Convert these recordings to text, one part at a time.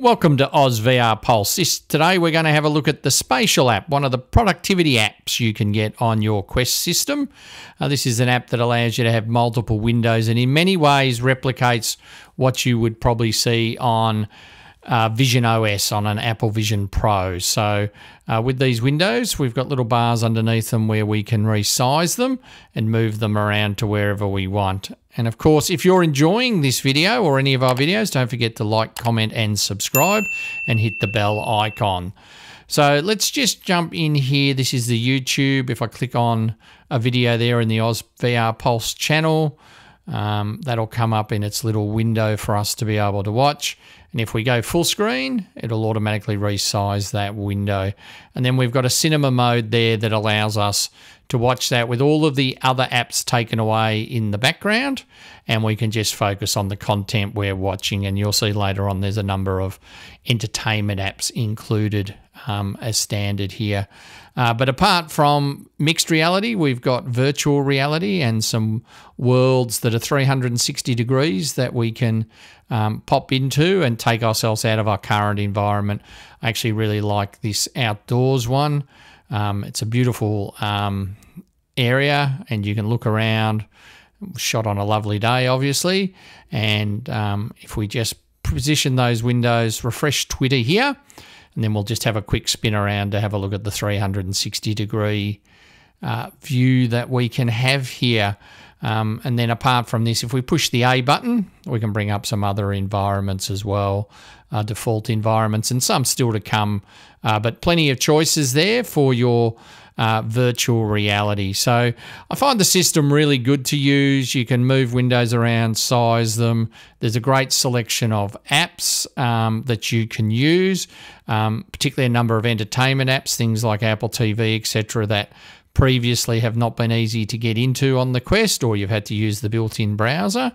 Welcome to Oz VR Pulse. Today we're going to have a look at the Spatial app, one of the productivity apps you can get on your Quest system. Uh, this is an app that allows you to have multiple windows and in many ways replicates what you would probably see on uh, Vision OS on an Apple Vision Pro. So uh, with these windows, we've got little bars underneath them where we can resize them and move them around to wherever we want. And of course, if you're enjoying this video or any of our videos, don't forget to like, comment, and subscribe and hit the bell icon. So let's just jump in here. This is the YouTube. If I click on a video there in the Oz VR Pulse channel, um, that'll come up in its little window for us to be able to watch. And if we go full screen, it'll automatically resize that window. And then we've got a cinema mode there that allows us to watch that with all of the other apps taken away in the background. And we can just focus on the content we're watching. And you'll see later on there's a number of entertainment apps included um, as standard here. Uh, but apart from mixed reality, we've got virtual reality and some worlds that are 360 degrees that we can um, pop into and take ourselves out of our current environment. I actually really like this outdoors one. Um, it's a beautiful um, area and you can look around. Shot on a lovely day, obviously. And um, if we just position those windows, refresh Twitter here, and then we'll just have a quick spin around to have a look at the 360 degree uh, view that we can have here. Um, and then apart from this, if we push the A button, we can bring up some other environments as well, uh, default environments, and some still to come. Uh, but plenty of choices there for your uh, virtual reality. So I find the system really good to use. You can move windows around, size them. There's a great selection of apps um, that you can use, um, particularly a number of entertainment apps, things like Apple TV, etc. That previously have not been easy to get into on the Quest, or you've had to use the built-in browser.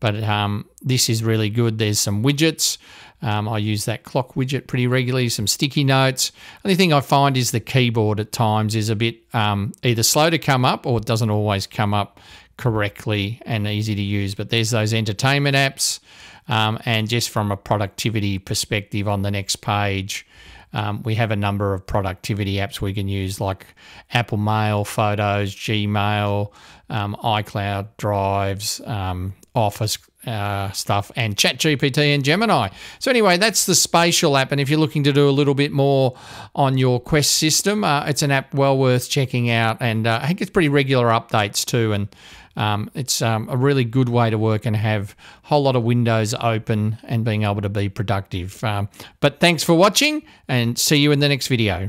But um, this is really good. There's some widgets. Um, I use that clock widget pretty regularly, some sticky notes. Only thing I find is the keyboard at times is a bit um, either slow to come up or it doesn't always come up correctly and easy to use. But there's those entertainment apps. Um, and just from a productivity perspective on the next page, um, we have a number of productivity apps we can use like Apple Mail, Photos, Gmail, um, iCloud drives, um, Office uh, stuff, and ChatGPT and Gemini. So anyway, that's the Spatial app, and if you're looking to do a little bit more on your Quest system, uh, it's an app well worth checking out, and uh, I think it's pretty regular updates too, and um, it's um, a really good way to work and have a whole lot of windows open and being able to be productive. Um, but thanks for watching, and see you in the next video.